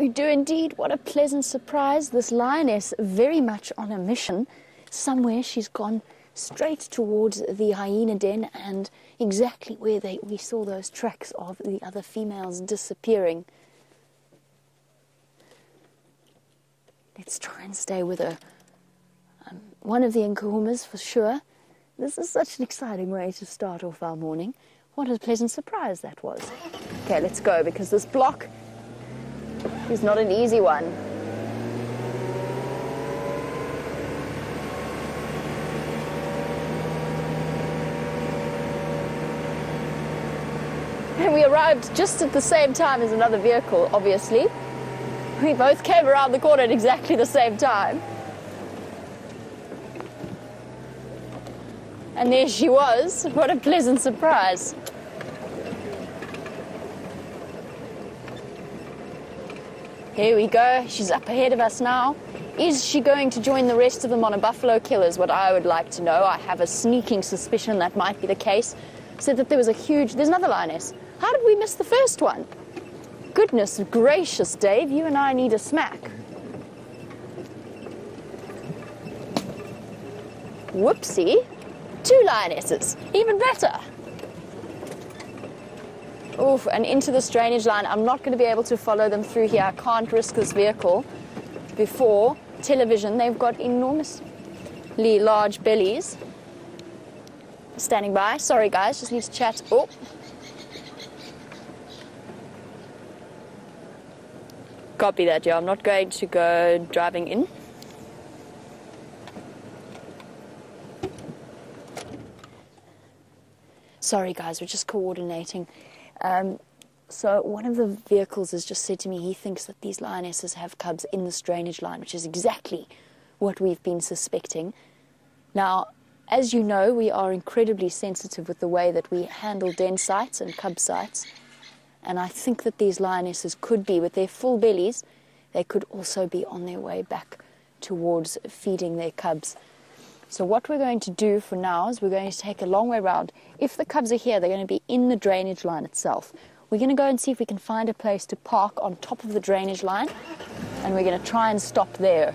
We do indeed. What a pleasant surprise. This lioness, very much on a mission. Somewhere she's gone straight towards the hyena den and exactly where they, we saw those tracks of the other females disappearing. Let's try and stay with her. Um, one of the Nkahumas for sure. This is such an exciting way to start off our morning. What a pleasant surprise that was. Okay, let's go because this block is not an easy one. And we arrived just at the same time as another vehicle, obviously. We both came around the corner at exactly the same time. And there she was. What a pleasant surprise. Here we go. She's up ahead of us now. Is she going to join the rest of them on a buffalo kill is what I would like to know. I have a sneaking suspicion that might be the case. Said that there was a huge... There's another lioness. How did we miss the first one? Goodness gracious, Dave. You and I need a smack. Whoopsie. Two lionesses. Even better. Oof, and into this drainage line. I'm not going to be able to follow them through here. I can't risk this vehicle before television. They've got enormously large bellies. Standing by. Sorry, guys, just need to chat. Oh. Copy that, yeah. I'm not going to go driving in. Sorry, guys, we're just coordinating. Um, so one of the vehicles has just said to me he thinks that these lionesses have cubs in this drainage line, which is exactly what we've been suspecting. Now, as you know, we are incredibly sensitive with the way that we handle den sites and cub sites. And I think that these lionesses could be, with their full bellies, they could also be on their way back towards feeding their cubs. So what we're going to do for now is we're going to take a long way around. If the cubs are here, they're going to be in the drainage line itself. We're going to go and see if we can find a place to park on top of the drainage line, and we're going to try and stop there.